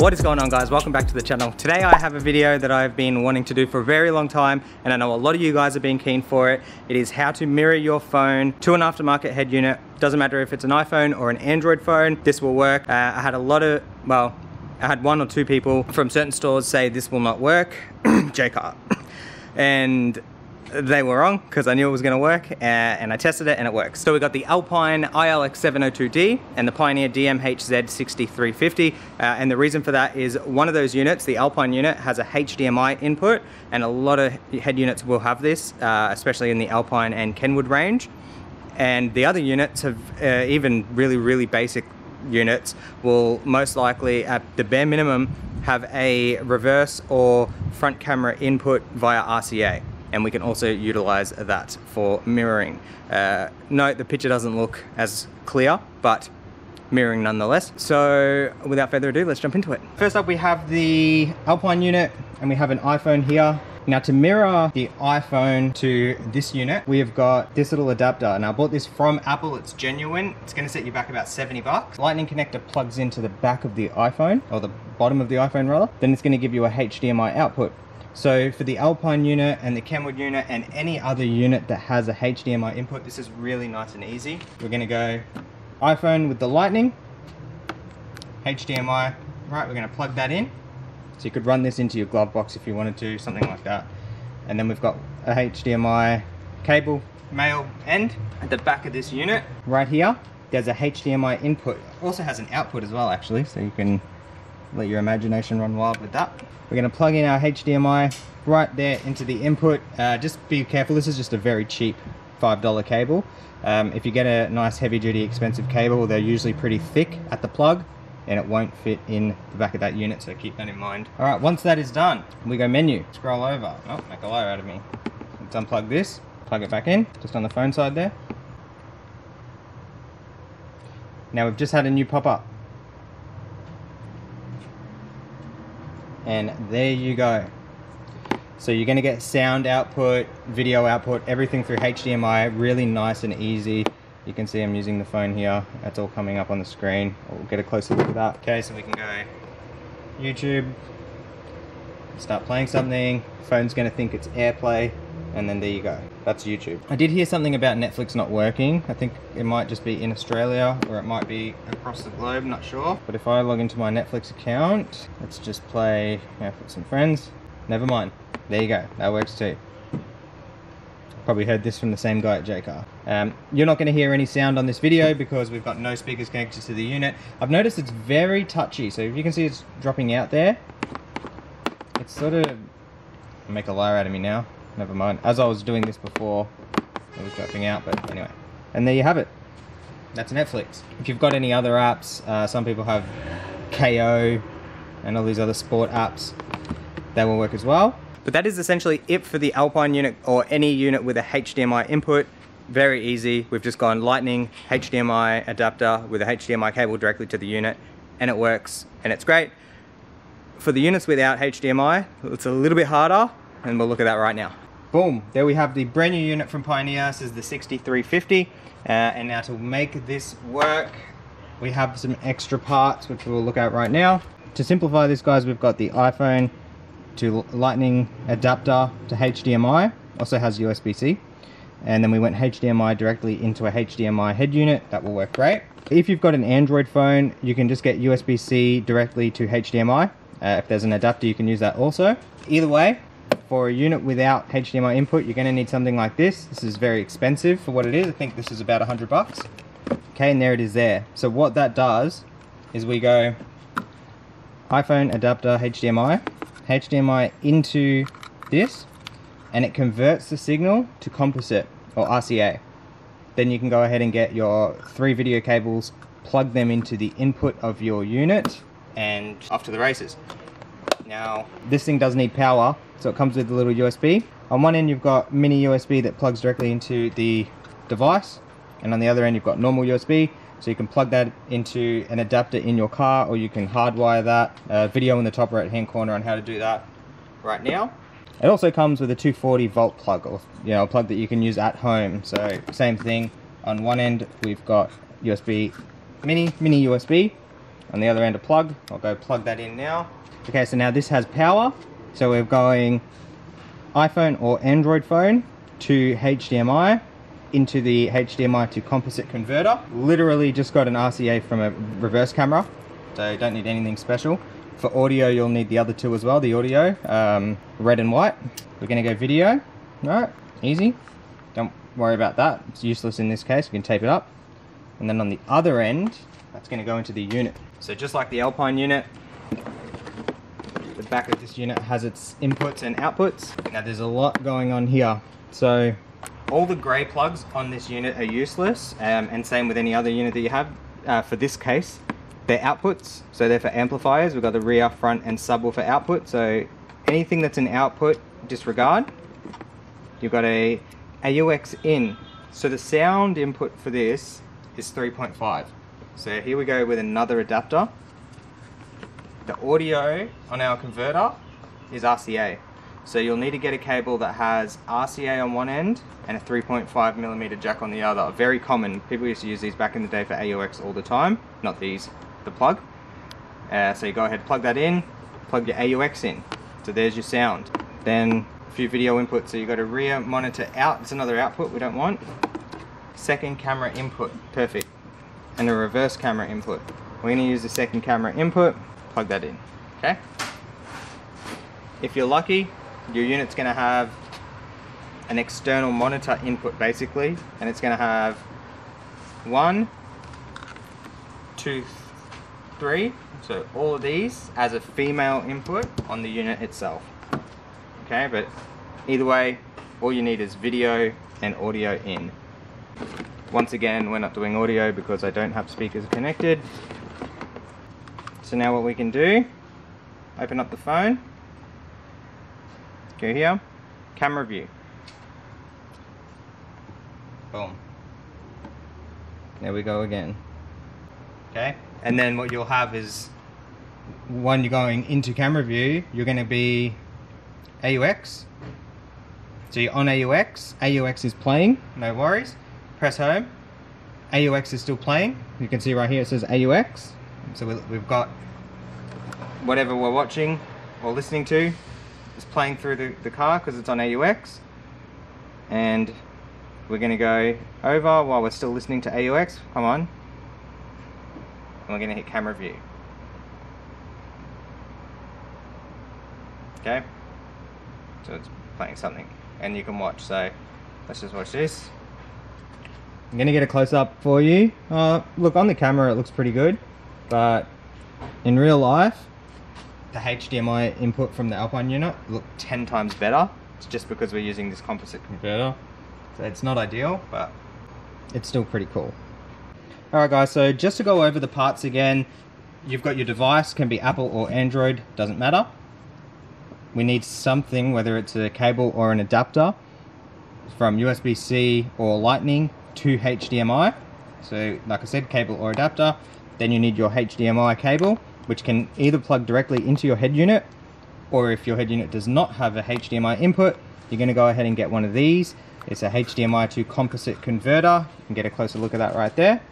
What is going on guys? Welcome back to the channel. Today I have a video that I've been wanting to do for a very long time and I know a lot of you guys have been keen for it. It is how to mirror your phone to an aftermarket head unit. Doesn't matter if it's an iPhone or an Android phone, this will work. Uh, I had a lot of, well, I had one or two people from certain stores say this will not work. Jaycar. And they were wrong because I knew it was going to work uh, and I tested it and it works. So we got the Alpine ILX702D and the Pioneer DMHZ6350 uh, and the reason for that is one of those units, the Alpine unit, has a HDMI input and a lot of head units will have this, uh, especially in the Alpine and Kenwood range. And the other units have uh, even really, really basic units will most likely at the bare minimum have a reverse or front camera input via RCA and we can also utilize that for mirroring. Uh, note the picture doesn't look as clear, but mirroring nonetheless. So without further ado, let's jump into it. First up, we have the Alpine unit and we have an iPhone here. Now to mirror the iPhone to this unit, we have got this little adapter. Now I bought this from Apple, it's genuine. It's gonna set you back about 70 bucks. Lightning connector plugs into the back of the iPhone, or the bottom of the iPhone rather. Then it's gonna give you a HDMI output. So for the Alpine unit and the Kenwood unit and any other unit that has a HDMI input, this is really nice and easy. We're gonna go iPhone with the lightning, HDMI, right, we're gonna plug that in. So you could run this into your glove box if you wanted to, something like that. And then we've got a HDMI cable, male end. At the back of this unit, right here, there's a HDMI input. Also has an output as well actually, so you can let your imagination run wild with that. We're going to plug in our HDMI right there into the input. Uh, just be careful, this is just a very cheap $5 cable. Um, if you get a nice heavy duty expensive cable, they're usually pretty thick at the plug and it won't fit in the back of that unit, so keep that in mind. All right, once that is done, we go menu, scroll over. Oh, make a liar out of me. Let's unplug this, plug it back in, just on the phone side there. Now we've just had a new pop-up. And there you go. So you're gonna get sound output, video output, everything through HDMI, really nice and easy. You can see I'm using the phone here. That's all coming up on the screen. We'll get a closer look at that. Okay, so we can go YouTube, start playing something. Phone's gonna think it's AirPlay, and then there you go. That's YouTube. I did hear something about Netflix not working. I think it might just be in Australia or it might be across the globe, not sure. But if I log into my Netflix account, let's just play with some friends. Never mind. There you go. That works too. Probably heard this from the same guy at Jaycar. Um, you're not going to hear any sound on this video because we've got no speakers connected to the unit. I've noticed it's very touchy. So if you can see it's dropping out there, it's sort of make a liar out of me now never mind. As I was doing this before, it was dropping out, but anyway. And there you have it. That's Netflix. If you've got any other apps, uh, some people have Kayo and all these other sport apps, they will work as well. But that is essentially it for the Alpine unit or any unit with a HDMI input. Very easy. We've just gone lightning HDMI adapter with a HDMI cable directly to the unit and it works and it's great. For the units without HDMI, it's a little bit harder and we'll look at that right now. Boom, there we have the brand new unit from Pioneer. This is the 6350. Uh, and now to make this work, we have some extra parts, which we'll look at right now. To simplify this, guys, we've got the iPhone to lightning adapter to HDMI, also has USB-C. And then we went HDMI directly into a HDMI head unit. That will work great. If you've got an Android phone, you can just get USB-C directly to HDMI. Uh, if there's an adapter, you can use that also. Either way, for a unit without HDMI input, you're going to need something like this. This is very expensive for what it is. I think this is about 100 bucks. Okay, and there it is there. So what that does is we go iPhone adapter HDMI, HDMI into this, and it converts the signal to composite or RCA. Then you can go ahead and get your three video cables, plug them into the input of your unit, and off to the races. Now, this thing does need power, so it comes with a little USB. On one end you've got mini USB that plugs directly into the device and on the other end you've got normal USB so you can plug that into an adapter in your car or you can hardwire that. Video in the top right hand corner on how to do that right now. It also comes with a 240 volt plug or you know a plug that you can use at home. So same thing on one end we've got USB mini mini USB on the other end a plug. I'll go plug that in now. Okay, so now this has power. So we're going iPhone or Android phone to HDMI into the HDMI to composite converter. Literally just got an RCA from a reverse camera, so don't need anything special. For audio, you'll need the other two as well, the audio, um, red and white. We're gonna go video, all right, easy. Don't worry about that, it's useless in this case, we can tape it up. And then on the other end, that's gonna go into the unit. So just like the Alpine unit, the back of this unit has its inputs and outputs. Now there's a lot going on here. So all the grey plugs on this unit are useless, um, and same with any other unit that you have. Uh, for this case, they're outputs, so they're for amplifiers. We've got the rear, front, and subwoofer output. So anything that's an output, disregard. You've got a AUX in. So the sound input for this is 3.5. So here we go with another adapter. The audio on our converter is RCA. So you'll need to get a cable that has RCA on one end and a 3.5 millimeter jack on the other. Very common. People used to use these back in the day for AUX all the time. Not these, the plug. Uh, so you go ahead, plug that in, plug your AUX in. So there's your sound. Then a few video inputs. So you've got a rear monitor out. It's another output we don't want. Second camera input. Perfect. And a reverse camera input. We're going to use the second camera input. Plug that in. Okay. If you're lucky, your unit's going to have an external monitor input basically and it's going to have one two three so all of these as a female input on the unit itself okay but either way all you need is video and audio in once again we're not doing audio because I don't have speakers connected so now what we can do open up the phone Go here, camera view. Boom. There we go again. Okay, and then what you'll have is when you're going into camera view, you're going to be AUX. So you're on AUX, AUX is playing, no worries. Press home, AUX is still playing. You can see right here it says AUX. So we've got whatever we're watching or listening to is playing through the, the car because it's on AUX and we're going to go over while we're still listening to AUX come on. And we're going to hit camera view. Okay? So it's playing something. And you can watch. So let's just watch this I'm going to get a close-up for you uh, look on the camera it looks pretty good but in real life the HDMI input from the Alpine unit look 10 times better. It's just because we're using this composite converter. So it's not ideal, but it's still pretty cool. Alright guys, so just to go over the parts again, you've got your device, can be Apple or Android, doesn't matter. We need something, whether it's a cable or an adapter, from USB-C or Lightning to HDMI. So like I said, cable or adapter. Then you need your HDMI cable which can either plug directly into your head unit or if your head unit does not have a HDMI input, you're going to go ahead and get one of these. It's a HDMI to composite converter. You can get a closer look at that right there.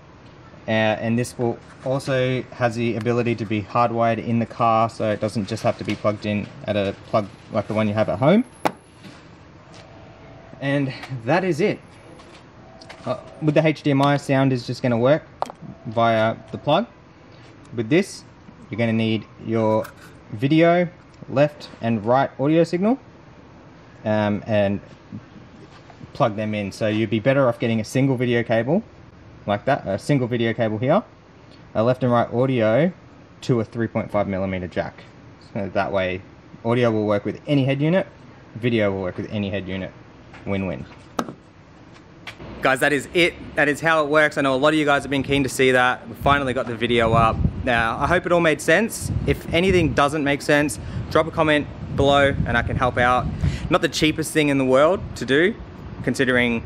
Uh, and this will also has the ability to be hardwired in the car so it doesn't just have to be plugged in at a plug like the one you have at home. And that is it. Uh, with the HDMI, sound is just going to work via the plug. With this, you're going to need your video left and right audio signal um, and plug them in. So you'd be better off getting a single video cable like that a single video cable here a left and right audio to a 3.5 millimeter jack. So that way audio will work with any head unit video will work with any head unit. Win-win guys that is it that is how it works i know a lot of you guys have been keen to see that we finally got the video up now, I hope it all made sense. If anything doesn't make sense, drop a comment below and I can help out. Not the cheapest thing in the world to do, considering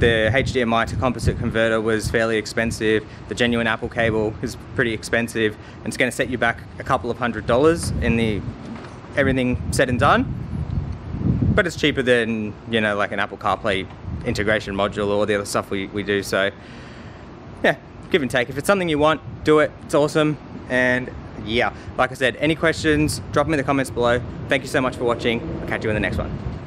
the HDMI to composite converter was fairly expensive. The genuine Apple cable is pretty expensive and it's gonna set you back a couple of hundred dollars in the everything said and done. But it's cheaper than, you know, like an Apple CarPlay integration module or the other stuff we, we do. So yeah, give and take. If it's something you want, do it. It's awesome. And yeah, like I said, any questions, drop them in the comments below. Thank you so much for watching. I'll catch you in the next one.